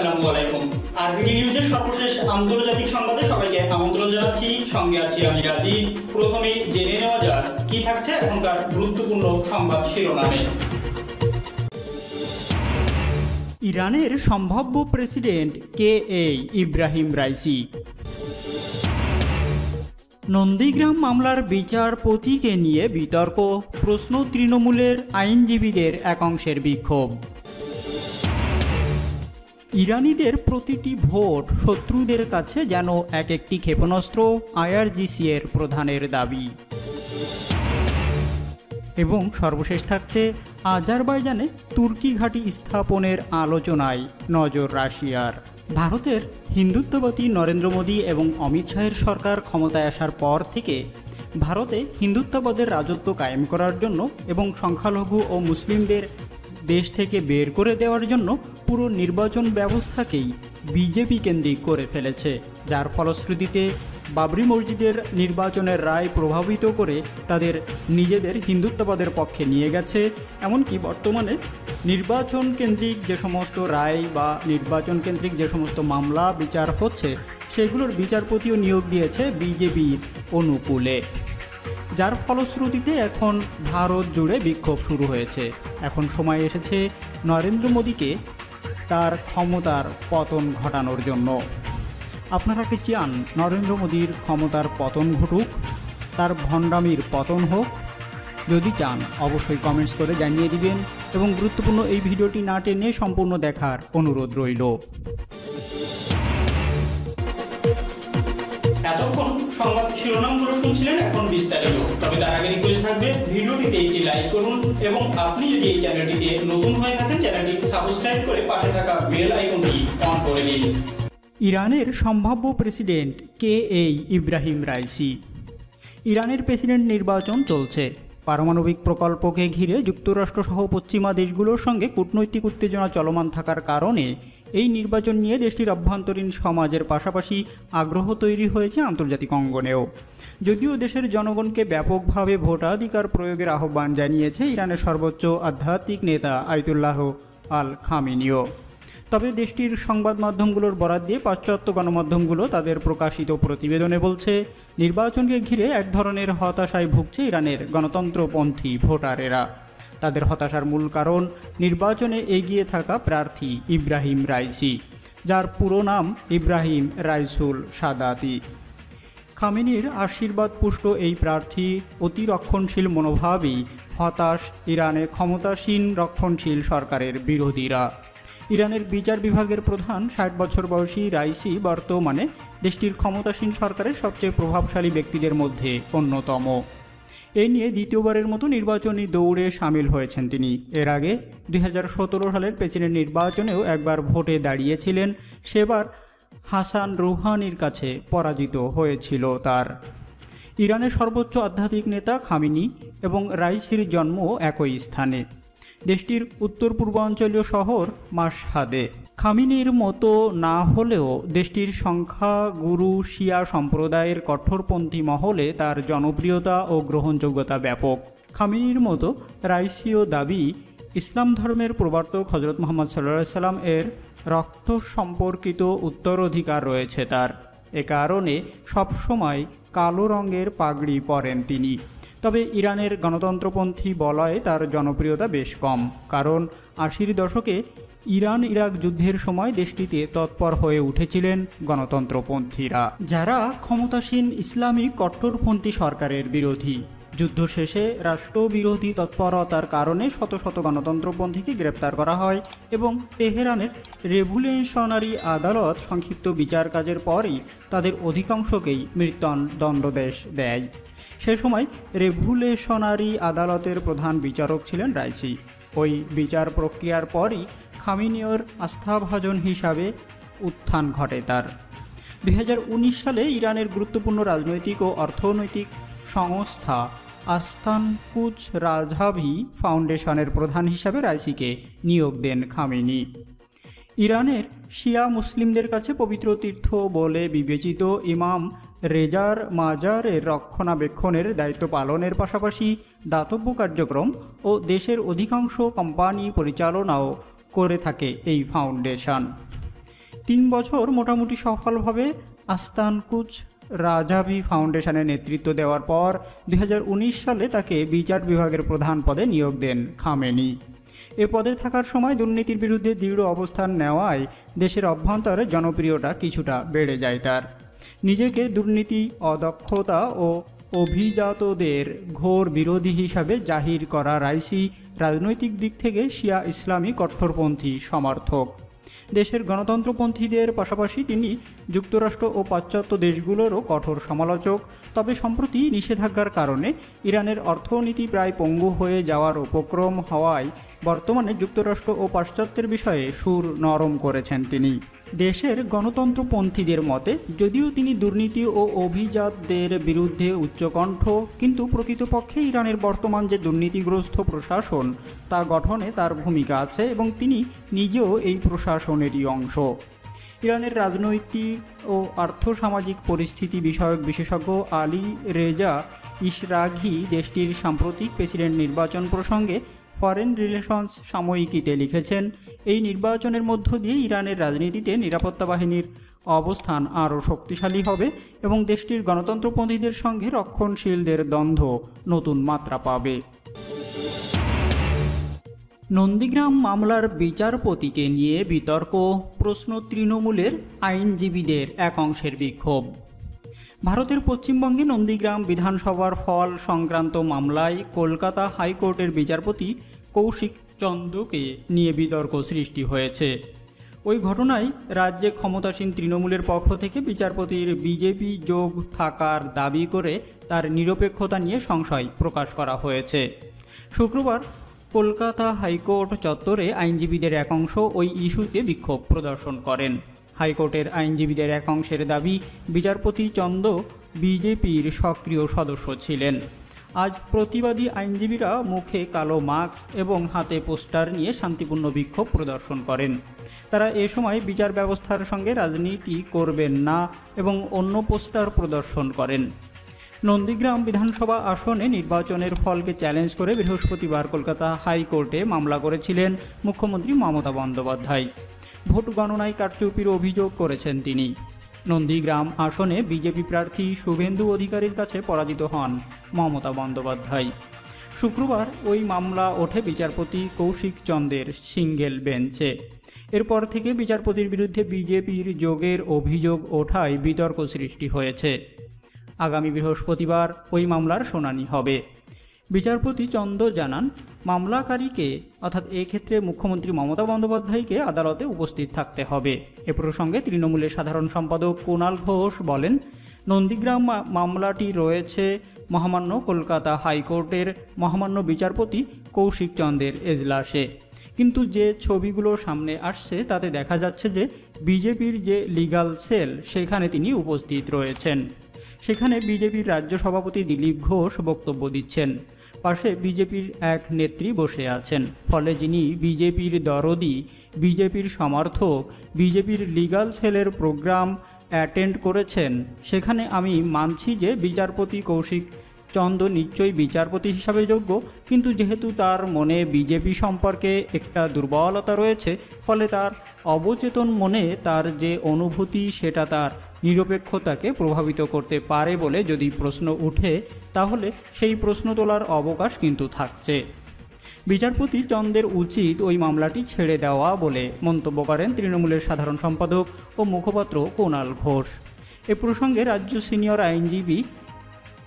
আসসালামু আলাইকুম। নিউজের সর্বশেষ আন্তর্জাতিক সংবাদে সবাইকে আমন্ত্রণ জানাচ্ছি। সঙ্গে আছি আমি রাজীব। প্রথমেই জেনে নেওয়া যাক, কি থাকছে এখনকার গুরুত্বপূর্ণ সংবাদ শিরোনামে? ইরানের সম্ভাব্য প্রেসিডেন্ট কে এ ইব্রাহিম রাইসি। নন্দীগ্রাম মামলার বিচারপতিকে নিয়ে বিতর্ক, প্রশ্ন তৃণমূলের আইনজীবীদের একাংশের বিক্ষোভ। ইরানিদের প্রতিটি ভোট শত্রুদের কাছে যেন এক একটি ক্ষেপণাস্ত্র আইআরজিসি এর প্রধানের দাবি। এবং সর্বশেষ থাকছে আজারবাইজানে তুর্কি ঘাঁটি স্থাপনের আলোচনায় নজর রাশিয়ার। ভারতের হিন্দুত্ববাদী নরেন্দ্র মোদী এবং অমিত শাহের সরকার ক্ষমতায় আসার পর থেকে ভারতে হিন্দুত্ববাদের রাজত্ব কায়েম করার জন্য এবং সংখ্যালঘু ও মুসলিমদের দেশ থেকে বের করে দেওয়ার জন্য পুরো নির্বাচন ব্যবস্থাকেই বিজেপি কেন্দ্রিক করে ফেলেছে, যার ফলশ্রুতিতে বাবরি মসজিদের নির্বাচনের রায় প্রভাবিত করে তাদের নিজেদের হিন্দুত্ববাদের পক্ষে নিয়ে গেছে। এমনকি বর্তমানে নির্বাচন কেন্দ্রিক যে সমস্ত রায় বা নির্বাচন কেন্দ্রিক যে সমস্ত মামলা, বিচার হচ্ছে, সেগুলোর বিচারপতিও নিয়োগ দিয়েছে বিজেপির অনুকূলে। যার ফলশ্রুতিতে এখন ভারত জুড়ে বিক্ষোভ শুরু হয়েছে। এখন সময় এসেছে নরেন্দ্র মোদীকে তার ক্ষমতার পতন ঘটানোর জন্য। আপনারা কি চান নরেন্দ্র মোদীর ক্ষমতার পতন ঘটুক, তার ভণ্ডামির পতন হোক? যদি চান, অবশ্যই কমেন্টস করে জানিয়ে দিবেন এবং গুরুত্বপূর্ণ এই ভিডিওটি না টেনে সম্পূর্ণ দেখার অনুরোধ রইল। শিরোনামগুলো শুনছিলেন এখন বিস্তারিত। তবে তার আগে রিকোয়েস্ট থাকবে ভিডিওটিতে একটি লাইক করুন এবং আপনি যদি এই চ্যানেলটিতে নতুন হয়ে থাকেন চ্যানেলটি সাবস্ক্রাইব করে পাশে থাকা বেল আইকনটি অন করে দিন। ইরানের সম্ভাব্য প্রেসিডেন্ট কে এ ইব্রাহিম রাইসি? ইরানের প্রেসিডেন্ট নির্বাচন চলছে। পারমাণবিক প্রকল্পকে ঘিরে যুক্তরাষ্ট্রসহ পশ্চিমা দেশগুলোর সঙ্গে কূটনৈতিক উত্তেজনা চলমান থাকার কারণে এই নির্বাচন নিয়ে দেশটির অভ্যন্তরীণ সমাজের পাশাপাশি আগ্রহ তৈরি হয়েছে আন্তর্জাতিক অঙ্গনেও। যদিও দেশের জনগণকে ব্যাপকভাবে ভোটাধিকার প্রয়োগের আহ্বান জানিয়েছে ইরানের সর্বোচ্চ আধ্যাত্মিক নেতা আয়তুল্লাহ আল খামিনিও তবে দেশটির সংবাদ মাধ্যমগুলোর বরাদ দিয়ে পাশ্চাত্য গণমাধ্যমগুলো তাদের প্রকাশিত প্রতিবেদনে বলছে, নির্বাচনকে ঘিরে এক ধরনের হতাশায় ভুগছে ইরানের গণতন্ত্রপন্থী ভোটারেরা। তাদের হতাশার মূল কারণ নির্বাচনে এগিয়ে থাকা প্রার্থী ইব্রাহিম রাইসি, যার পুরো নাম ইব্রাহিম রাইসুল সাদাতি। খামিনির আশীর্বাদ পুষ্ট এই প্রার্থী অতি রক্ষণশীল মনোভাবই হতাশ ইরানের ক্ষমতাসীন রক্ষণশীল সরকারের বিরোধীরা। ইরানের বিচার বিভাগের প্রধান ষাট বছর বয়সী রাইসি বর্তমানে দেশটির ক্ষমতাসীন সরকারের সবচেয়ে প্রভাবশালী ব্যক্তিদের মধ্যে অন্যতম। এ নিয়ে দ্বিতীয়বারের মতো নির্বাচনী দৌড়ে সামিল হয়েছেন তিনি। এর আগে দুই হাজার সতেরো সালের প্রেসিডেন্ট নির্বাচনেও একবার ভোটে দাঁড়িয়েছিলেন, সেবার হাসান রুহানির কাছে পরাজিত হয়েছিল তার। ইরানের সর্বোচ্চ আধ্যাত্মিক নেতা খামিনি এবং রাইসির জন্ম একই স্থানে। দেশটির উত্তর পূর্বাঞ্চলীয় শহর মাসহাদে। খামিনির মতো না হলেও দেশটির সংখ্যাগুরু শিয়া সম্প্রদায়ের কঠোরপন্থী মহলে তার জনপ্রিয়তা ও গ্রহণযোগ্যতা ব্যাপক। খামিনির মতো রাইসিও দাবি ইসলাম ধর্মের প্রবর্তক হজরত মোহাম্মদ সাল্লা সাল্লাম এর রক্ত সম্পর্কিত উত্তরাধিকার রয়েছে তার। এ কারণে সবসময় কালো রঙের পাগড়ি পরেন তিনি। তবে ইরানের গণতন্ত্রপন্থী বলয়ে তার জনপ্রিয়তা বেশ কম, কারণ আশির দশকে ইরান ইরাক যুদ্ধের সময় দেশটিতে তৎপর হয়ে উঠেছিলেন গণতন্ত্রপন্থীরা, যারা ক্ষমতাসীন ইসলামী কট্টরপন্থী সরকারের বিরোধী। যুদ্ধ শেষে রাষ্ট্রবিরোধী তৎপরতার কারণে শত শত গণতন্ত্রপন্থীকে গ্রেপ্তার করা হয় এবং তেহরানের রেভুলেশনারি আদালত সংক্ষিপ্ত বিচার কাজের পরই তাদের অধিকাংশকেই মৃত্যুদণ্ডদেশ দেয়। সে সময় রেভুলেশনারি আদালতের প্রধান বিচারক ছিলেন রাইসি। ওই বিচার প্রক্রিয়ার পরই খামিনিয়র আস্থাভাজন হিসাবে উত্থান ঘটে তার। দুই হাজার উনিশ সালে ইরানের গুরুত্বপূর্ণ রাজনৈতিক ও অর্থনৈতিক সংস্থা আস্তান কুচ রাজহাভি ফাউন্ডেশনের প্রধান হিসাবে রাইসিকে নিয়োগ দেন খামেনি। ইরানের শিয়া মুসলিমদের কাছে পবিত্র তীর্থ বলে বিবেচিত ইমাম রেজার মাজারের রক্ষণাবেক্ষণের দায়িত্ব পালনের পাশাপাশি দাতব্য কার্যক্রম ও দেশের অধিকাংশ কোম্পানি পরিচালনাও করে থাকে এই ফাউন্ডেশন। তিন বছর মোটামুটি সফলভাবে আস্তানকুচ রাজাবি ফাউন্ডেশনের নেতৃত্ব দেওয়ার পর দু হাজার উনিশ সালে তাকে বিচার বিভাগের প্রধান পদে নিয়োগ দেন খামেনি। এ পদে থাকার সময় দুর্নীতির বিরুদ্ধে দৃঢ় অবস্থান নেওয়ায় দেশের অভ্যন্তরে জনপ্রিয়তা কিছুটা বেড়ে যায় তার। নিজেকে দুর্নীতি, অদক্ষতা ও অভিজাতদের ঘোর বিরোধী হিসাবে জাহির করা রাইসি রাজনৈতিক দিক থেকে শিয়া ইসলামী কঠোরপন্থী সমর্থক। দেশের গণতন্ত্রপন্থীদের পাশাপাশি তিনি যুক্তরাষ্ট্র ও পাশ্চাত্য দেশগুলোরও কঠোর সমালোচক, তবে সম্প্রতি নিষেধাজ্ঞার কারণে ইরানের অর্থনীতি প্রায় পঙ্গু হয়ে যাওয়ার উপক্রম হওয়ায় বর্তমানে যুক্তরাষ্ট্র ও পাশ্চাত্যের বিষয়ে সুর নরম করেছেন তিনি। দেশের গণতন্ত্রপন্থীদের মতে, যদিও তিনি দুর্নীতি ও অভিজাতদের বিরুদ্ধে উচ্চকণ্ঠ, কিন্তু প্রকৃতপক্ষে ইরানের বর্তমান যে দুর্নীতিগ্রস্ত প্রশাসন, তা গঠনে তার ভূমিকা আছে এবং তিনি নিজেও এই প্রশাসনেরই অংশ। ইরানের রাজনৈতিক ও আর্থসামাজিক পরিস্থিতি বিষয়ক বিশেষজ্ঞ আলী রেজা ইশরাঘি দেশটির সাম্প্রতিক প্রেসিডেন্ট নির্বাচন প্রসঙ্গে ফরেন রিলেশনস সাময়িকীতে লিখেছেন, এই নির্বাচনের মধ্য দিয়ে ইরানের রাজনীতিতে নিরাপত্তা বাহিনীর অবস্থান আরও শক্তিশালী হবে এবং দেশটির গণতন্ত্রপন্থীদের সঙ্গে রক্ষণশীলদের দ্বন্দ্ব নতুন মাত্রা পাবে। নন্দীগ্রাম মামলার বিচারপতিকে নিয়ে বিতর্ক, প্রশ্ন তৃণমূলের আইনজীবীদের এক অংশের বিক্ষোভ। ভারতের পশ্চিমবঙ্গে নন্দীগ্রাম বিধানসভার ফল সংক্রান্ত মামলায় কলকাতা হাইকোর্টের বিচারপতি কৌশিক চন্দ্রকে নিয়ে বিতর্ক সৃষ্টি হয়েছে। ওই ঘটনায় রাজ্যে ক্ষমতাসীন তৃণমূলের পক্ষ থেকে বিচারপতির বিজেপি যোগ থাকার দাবি করে তার নিরপেক্ষতা নিয়ে সংশয় প্রকাশ করা হয়েছে। শুক্রবার কলকাতা হাইকোর্ট চত্বরে আইনজীবীদের এক অংশ ওই ইস্যুতে বিক্ষোভ প্রদর্শন করেন। হাইকোর্টের আইনজীবীদের এক অংশের দাবি, বিচারপতি চন্দ বিজেপির সক্রিয় সদস্য ছিলেন। আজ প্রতিবাদী আইনজীবীরা মুখে কালো মাস্ক এবং হাতে পোস্টার নিয়ে শান্তিপূর্ণ বিক্ষোভ প্রদর্শন করেন। তারা এ সময় বিচার ব্যবস্থার সঙ্গে রাজনীতি করবেন না এবং অন্য পোস্টার প্রদর্শন করেন। নন্দীগ্রাম বিধানসভা আসনে নির্বাচনের ফলকে চ্যালেঞ্জ করে বৃহস্পতিবার কলকাতা হাইকোর্টে মামলা করেছিলেন মুখ্যমন্ত্রী মমতা বন্দ্যোপাধ্যায়। ভোট গণনায় কারচুপির অভিযোগ করেছেন তিনি। নন্দীগ্রাম আসনে বিজেপি প্রার্থী শুভেন্দু অধিকারীর কাছে পরাজিত হন মমতা বন্দ্যোপাধ্যায়। শুক্রবার ওই মামলা ওঠে বিচারপতি কৌশিক চন্দের সিঙ্গেল বেঞ্চে। এরপর থেকে বিচারপতির বিরুদ্ধে বিজেপির যোগের অভিযোগ ওঠায় বিতর্ক সৃষ্টি হয়েছে। আগামী বৃহস্পতিবার ওই মামলার শুনানি হবে। বিচারপতি চন্দ জানান, মামলাকারীকে, অর্থাৎ এক্ষেত্রে মুখ্যমন্ত্রী মমতা বন্দ্যোপাধ্যায়কে আদালতে উপস্থিত থাকতে হবে। এ প্রসঙ্গে তৃণমূলের সাধারণ সম্পাদক কুণাল ঘোষ বলেন, নন্দীগ্রাম মামলাটি রয়েছে মহামান্য কলকাতা হাইকোর্টের মহামান্য বিচারপতি কৌশিক চন্দের এজলাসে। কিন্তু যে ছবিগুলো সামনে আসছে, তাতে দেখা যাচ্ছে যে বিজেপির যে লিগাল সেল সেখানে তিনি উপস্থিত রয়েছেন। সেখানে বিজেপির রাজ্য সভাপতি দিলীপ ঘোষ বক্তব্য দিচ্ছেন। পাশে বিজেপির এক নেত্রী বসে আছেন। ফলে যিনি বিজেপির দরদি, বিজেপির সমর্থক, বিজেপির লিগাল সেলের প্রোগ্রাম অ্যাটেন্ড করেছেন, সেখানে আমি মানছি যে বিচারপতি কৌশিক চন্দ নিশ্চয়ই বিচারপতি হিসাবে যোগ্য, কিন্তু যেহেতু তার মনে বিজেপি সম্পর্কে একটা দুর্বলতা রয়েছে, ফলে তার অবচেতন মনে তার যে অনুভূতি সেটা তার নিরপেক্ষতাকে প্রভাবিত করতে পারে বলে যদি প্রশ্ন উঠে, তাহলে সেই প্রশ্ন তোলার অবকাশ কিন্তু থাকছে। বিচারপতি চন্দের উচিত ওই মামলাটি ছেড়ে দেওয়া বলে মন্তব্য করেন তৃণমূলের সাধারণ সম্পাদক ও মুখপাত্র কোনাল ঘোষ। এ প্রসঙ্গে রাজ্য সিনিয়র আইনজীবী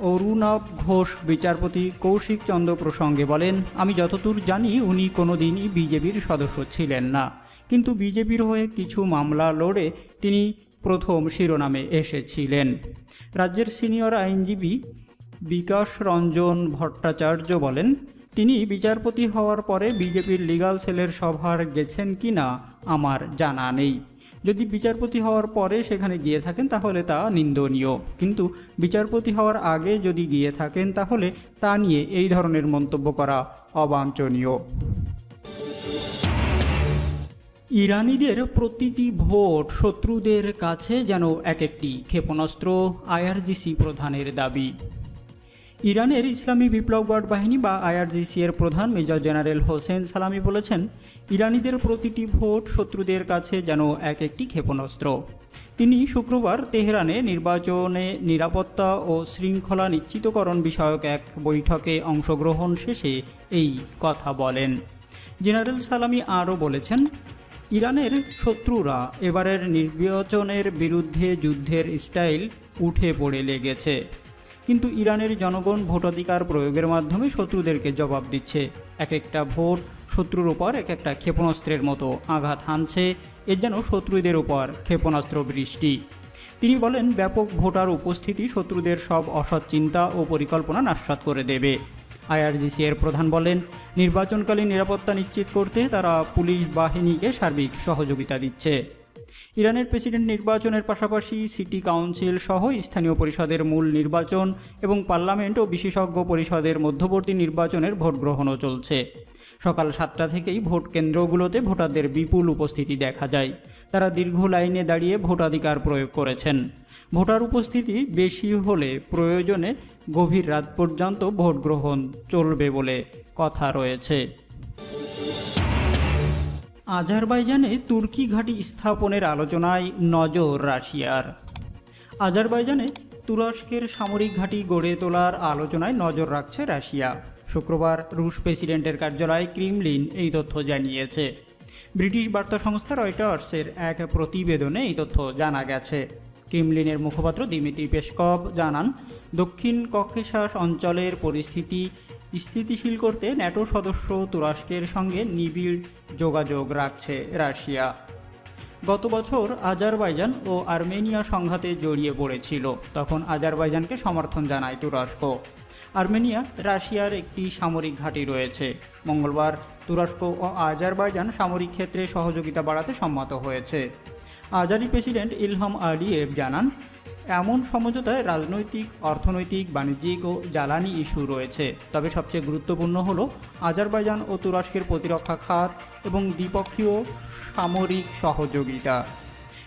অরুণব ঘোষ বিচারপতি কৌশিক চন্দ্র প্রসঙ্গে বলেন, আমি যতদূর জানি উনি কোনোদিনই বিজেপির সদস্য ছিলেন না। কিন্তু বিজেপির হয়ে কিছু মামলা লড়ে তিনি প্রথম শিরোনামে এসেছিলেন। রাজ্যের সিনিয়র আইনজীবী বিকাশ রঞ্জন ভট্টাচার্য বলেন, তিনি বিচারপতি হওয়ার পরে বিজেপির লিগাল সেলের সভার গেছেন কি না আমার জানা নেই। যদি বিচারপতি হওয়ার পরে সেখানে গিয়ে থাকেন তাহলে তা নিন্দনীয়। কিন্তু বিচারপতি হওয়ার আগে যদি গিয়ে থাকেন তাহলে তা নিয়ে এই ধরনের মন্তব্য করা অবাঞ্ছনীয়। ইরানিদের প্রতিটি ভোট শত্রুদের কাছে যেন এক একটি ক্ষেপণাস্ত্র, আইআরজিসি প্রধানের দাবি। ইরানের ইসলামী বিপ্লব গার্ড বাহিনী বা আইআরজিসি এর প্রধান মেজর জেনারেল হোসেন সালামি বলেছেন, ইরানিদের প্রতিটি ভোট শত্রুদের কাছে যেন এক একটি ক্ষেপণাস্ত্র। তিনি শুক্রবার তেহরানে নির্বাচনে নিরাপত্তা ও শৃঙ্খলা নিশ্চিতকরণ বিষয়ক এক বৈঠকে অংশগ্রহণ শেষে এই কথা বলেন। জেনারেল সালামি আরও বলেছেন, ইরানের শত্রুরা এবারের নির্বাচনের বিরুদ্ধে যুদ্ধের স্টাইল উঠে পড়ে লেগেছে। কিন্তু ইরানের জনগণ ভোটাধিকার প্রয়োগের মাধ্যমে শত্রুদেরকে জবাব দিচ্ছে। এক একটা ভোট শত্রুর উপর এক একটা ক্ষেপণাস্ত্রের মতো আঘাত হানছে, এর যেন শত্রুদের উপর ক্ষেপণাস্ত্র বৃষ্টি। তিনি বলেন, ব্যাপক ভোটার উপস্থিতি শত্রুদের সব অসৎ চিন্তা ও পরিকল্পনা নাস্বাত করে দেবে। আইআরজিসি এর প্রধান বলেন নির্বাচনকালীন নিরাপত্তা নিশ্চিত করতে তারা পুলিশ বাহিনীকে সার্বিক সহযোগিতা দিচ্ছে। ইরানের প্রেসিডেন্ট নির্বাচনের পাশাপাশি সিটি কাউন্সিল সহ স্থানীয় পরিষদের মূল নির্বাচন এবং পার্লামেন্ট ও বিশেষজ্ঞ পরিষদের মধ্যবর্তী নির্বাচনের ভোট গ্রহণও চলছে। সকাল সাতটা থেকেই ভোট কেন্দ্রগুলোতে ভোটারদের বিপুল উপস্থিতি দেখা যায়। তারা দীর্ঘ লাইনে দাঁড়িয়ে ভোটাধিকার প্রয়োগ করেছেন। ভোটার উপস্থিতি বেশি হলে প্রয়োজনে গভীর রাত পর্যন্ত ভোট গ্রহণ চলবে বলে কথা রয়েছে। আজারবাইজানে তুর্কি ঘাঁটি স্থাপনের আলোচনায় নজর রাশিয়ার। আজারবাইজানে তুরস্কের সামরিক ঘাঁটি গড়ে তোলার আলোচনায় নজর রাখছে রাশিয়া। শুক্রবার রুশ প্রেসিডেন্টের কার্যালয় ক্রিমলিন এই তথ্য জানিয়েছে। ব্রিটিশ বার্তা সংস্থা রয়টার্সের এক প্রতিবেদনে এই তথ্য জানা গেছে। ক্রিমলিনের মুখপাত্র দিমিত্রি পেসকভ জানান, দক্ষিণ ককেশাস অঞ্চলের পরিস্থিতি স্থিতিশীল করতে ন্যাটো সদস্য তুরস্কের সঙ্গে নিবিড় যোগাযোগ রাখছে রাশিয়া। গত বছর আজারবাইজান ও আর্মেনিয়া সংঘাতে জড়িয়ে পড়েছিল। তখন আজারবাইজানকে সমর্থন জানায় তুরস্ক। আর্মেনিয়া রাশিয়ার একটি সামরিক ঘাঁটি রয়েছে। মঙ্গলবার তুরস্ক ও আজারবাইজান সামরিক ক্ষেত্রে সহযোগিতা বাড়াতে সম্মত হয়েছে। আজারি প্রেসিডেন্ট ইলহাম আলিয়েভ জানান এমন সমঝোতায় রাজনৈতিক, অর্থনৈতিক, বাণিজ্যিক ও জ্বালানি ইস্যু রয়েছে। তবে সবচেয়ে গুরুত্বপূর্ণ হল আজারবাইজান ও তুরস্কের প্রতিরক্ষা খাত এবং দ্বিপক্ষীয় সামরিক সহযোগিতা।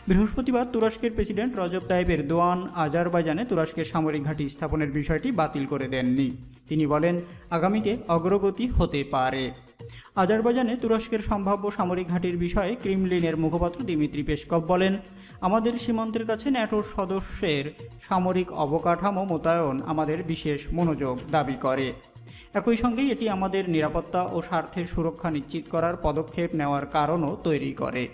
বৃহস্পতিবার তুরস্কের প্রেসিডেন্ট রজব তাইব এরদোয়ান আজারবাইজানে তুরস্কের সামরিক ঘাঁটি স্থাপনের বিষয়টি বাতিল করে দেননি। তিনি বলেন, আগামীতে অগ্রগতি হতে পারে। আজারবাইজানে তুরস্কের সম্ভাব্য সামরিক ঘাঁটির বিষয়ে ক্রিমলিনের মুখপাত্র দিমিত্রি পেসকভ বলেন, আমাদের সীমান্তের কাছে ন্যাটোর সদস্যের সামরিক অবকাঠামো মোতায়েন আমাদের বিশেষ মনোযোগ দাবি করে। একই সঙ্গে এটি আমাদের নিরাপত্তা ও স্বার্থের সুরক্ষা নিশ্চিত করার পদক্ষেপ নেওয়ার কারণও তৈরি করে।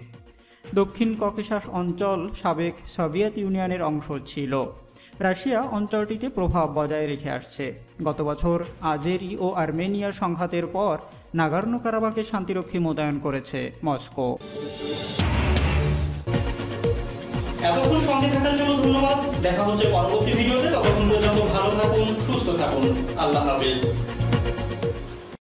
দক্ষিণ ককেশাস অঞ্চল সাবেক সোভিয়েত ইউনিয়নের অংশ ছিল। রাশিয়া অঞ্চলটিতে প্রভাব বজায় রেখে আসছে। গত বছর আজেরি ও আর্মেনিয়ার সংঘাতের পর নাগার্নো কারাবাকে শান্তিরক্ষী মোতায়েন করেছে মস্কো। এতক্ষণ সঙ্গে থাকার জন্য ধন্যবাদ। দেখা হচ্ছে পরবর্তী ভিডিওতে। ততক্ষণ পর্যন্ত ভালো থাকুন, সুস্থ থাকুন। আল্লাহ হাফেজ।